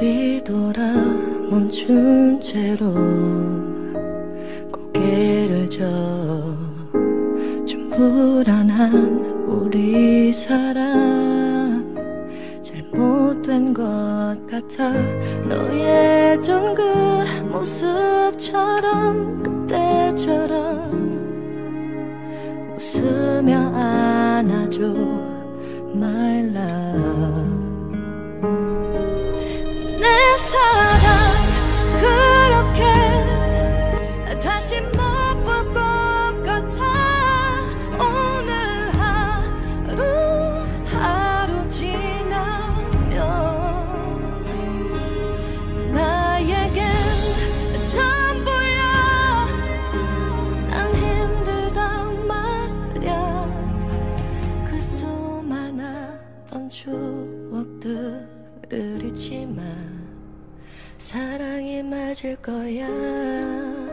뒤돌아 멈춘 채로 고개를 져좀 불안한 우리 사랑 잘못된 것 같아 너의 전그 모습처럼 그때처럼 웃으며 안아줘 my love 수많았던 추억들을 잊지마 사랑이 맞을 거야